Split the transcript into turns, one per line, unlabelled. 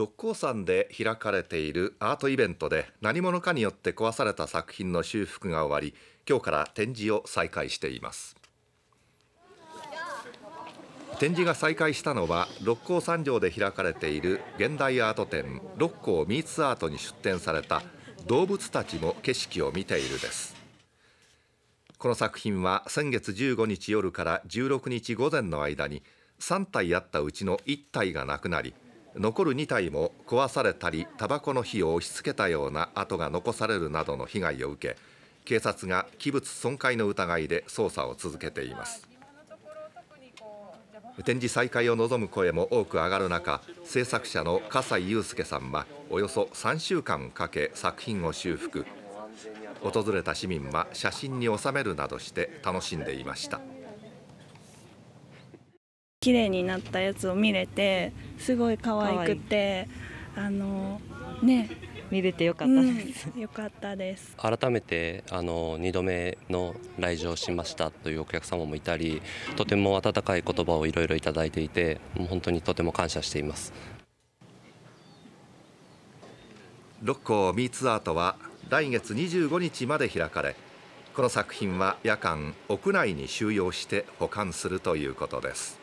六甲山で開かれているアートイベントで何者かによって壊された作品の修復が終わり今日から展示を再開しています。展示が再開したのは六甲山上で開かれている現代アート展六甲ミーツアートに出展された動物たちも景色を見ているです。この作品は先月15日夜から16日午前の間に3体あったうちの1体がなくなり残る2体も壊されたりタバコの火を押し付けたような跡が残されるなどの被害を受け警察が器物損壊の疑いで捜査を続けています。展示再開を望む声も多く上がる中制作者の笠井祐介さんはおよそ3週間かけ作品を修復。訪れた市民は写真に収めるなどして楽しんでいました。
綺麗になったやつを見れてすごい可愛くてあのね。
見れてよかったです、
うん、よかったです。
改めてあの2度目の来場しましたというお客様もいたりとても温かい言葉をいろいろいただいていてもう本当にとても感謝しています。
六甲ミーツアートは来月25日まで開かれこの作品は夜間屋内に収容して保管するということです